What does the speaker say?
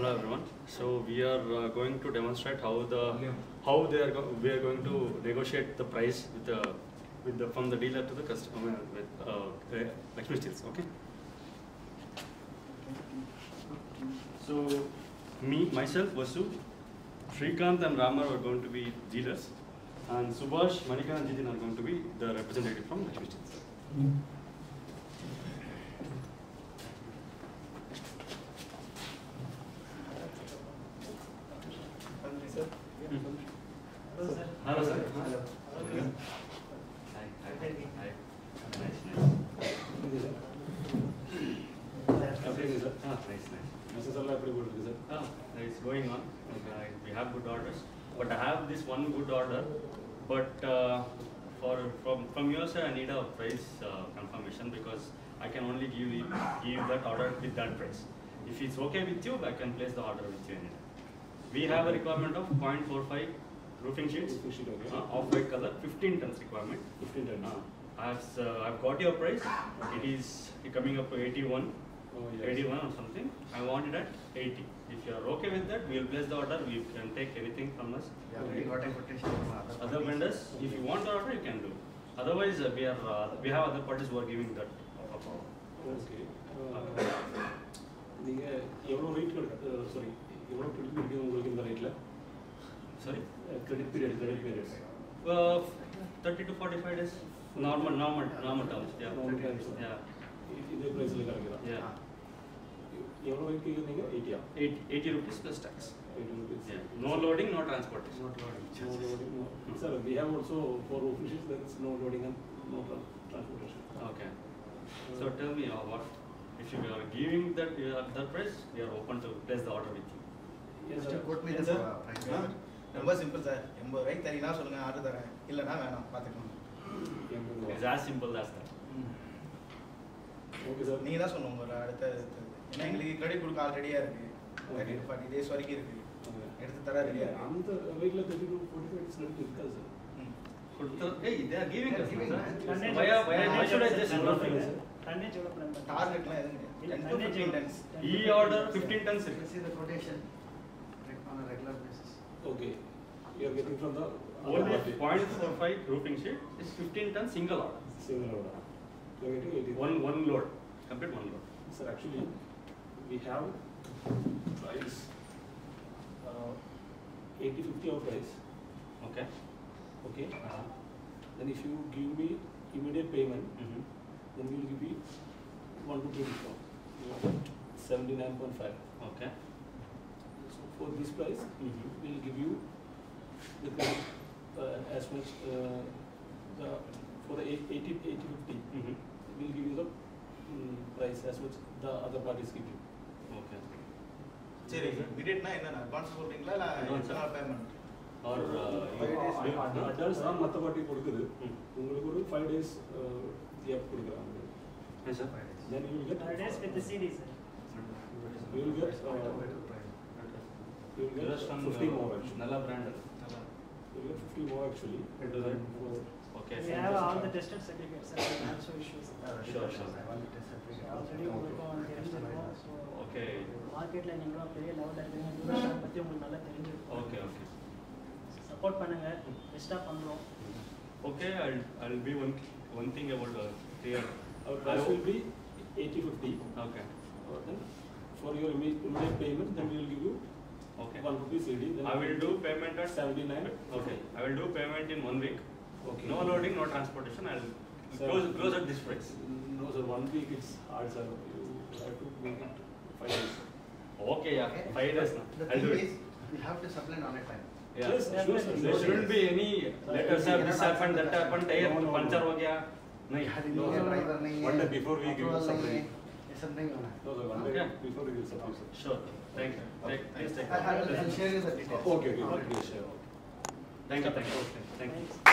Hello everyone. So we are uh, going to demonstrate how the how they are we are going to negotiate the price with the with the from the dealer to the customer with uh, uh, Lakshmi Steels. Okay. So me myself Vasu, Srikanth and Ramar are going to be dealers, and Subhash, Manika and Jitin are going to be the representative from Lakshmi Steels. Hello, sir. Hello. Hi. Hi. Nice, nice. Ah, nice, nice. Good. Ah, it's going on. We have good orders, but I have this one good order. But uh, for from from your side, I need a price uh, confirmation because I can only give give that order with that price. If it's okay with you, I can place the order with you. We have a requirement of 0.45 roofing sheets roofing sheet, okay. uh, of white color 15 tons requirement. 15 tons. Uh, I've, uh, I've got your price. It is coming up to 81 oh, yes. 81 or something. I want it at 80 if you are okay with that we'll place the order. We can take anything from us. Yeah, we got a quotation other, vendors okay. if you want the order you can do. Otherwise uh, we are uh, we have other parties who are giving that okay. நீங்கள் எவ்வளோ ரேட்டில் sorry எவ்வளோ பிடிக்கும் உங்களுக்கு Sorry? credit period. Credit periods. Uh, 30 to 45 days. Normal, normal, normal terms. Yeah. Normal terms. Yeah. ಇದೇ ಪ್ರೈಸಲ್ಲಿ ಕರಗಿಲ್ಲ ಎವರೋ ವೈಕಿ ನೀವು ಏಯ್ಟಿಯಾ eighty eighty rupees plus No loading, no no No no loading sir we have also for offices that is no loading and no transportation okay so tell me about if you are giving that uh, that price we are open to place the order with you. Yes sir. quote me the uh, price. ரொம்ப simple sir எண்பது ரூபாய்க்கு தரீங்கன்னா சொல்லுங்க order தரேன். இல்லைன்னா வேணாம் பார்த்துக்கணும் simple தான் sir okay sir நீங்கள் தான் சொல்லணும் அடுத்த ஏன்னா எங்களுக்கு கிரெடிட் கொடுக்க ஆல்ரெடியாக இருக்குது ஃபார்ட்டி டேஸ் வரைக்கும் இருக்குது எடுத்து தர ரெடியா அந்த வீட்டில் தெரியும் ஃபார்ட்டி ஃபைவ் டேஸ் இருக்காது சார் டார்கெட்லாம் எதுவும் டன்ஸ் இருக்கு see you are getting from the 0.45 roofing sheet is 15 ton single order. Single order. You are getting One one load, complete one load. Sir, actually, we have price uh, 80 50 of price. Okay. Okay. Uh -huh. Then if you give me immediate payment, mm -hmm. then we will give you one to two discount. 79.5. Okay. So for this price, mm -hmm. we will give you the credit uh, as much uh, the for the eight- 80 80 50 Mhm. we will give you the mm, price as much the other parties give you. Okay. சரி இமிடியேட்னா என்ன advance சொல்றீங்களா இல்ல Advance, எத்தனை நாள் payment Or uh, Five days. you- advance தான் மற்ற party கொடுக்குது ம். உங்களுக்கு ஒரு ஃபைவ் டேஸ் கேப் கொடுக்குறாங்க Yes, sir. Five days. then you will get days with CD sir you will get uh, you will Yours get from 50 uh, more actually Nalla 50 more actually Into that. For- Okay. we have all the tested certificates and also issues Sure, sure. Already உங்களுக்கும் தெரிஞ்சிருக்கும் so Okay. மார்க்கெட்டில் நீங்களும் பெரிய லெவலில் இருக்கீங்க duration பற்றி உங்களுக்கு நல்லா தெரிஞ்சிருக்கும் Okay, okay. சப்போர்ட் பண்ணுங்க பெஸ்ட்டாக பண்ணுறோம் Okay, I'll, I'll be one, one thing about uh, clear. our price will be 80 50 Okay, Uh, then for your imme- immediate payment then we will give you okay. 1 rupee CD then I will do payment at 79 Okay, I will do payment in one week. okay No loading, no transportation. I'll Sir. close, close at this price. no sir one week it's hard sir you have to make it 5 days Okay, yeah, Okay. five days now. The I'll thing do it. is, we have to supply on a time. Yeah. Yes, sure, sir. There shouldn't be any letter sir, this happened, that happened, tire No, no, no. puncture हो गया. नहीं. नहीं है, driver नहीं है, One day before we give supply. something on. No, sir, one before. Sure. Thank you. Thank, thank you. I'll share you the details. Okay, okay. okay. okay. Thank you. Thank you. Thank you.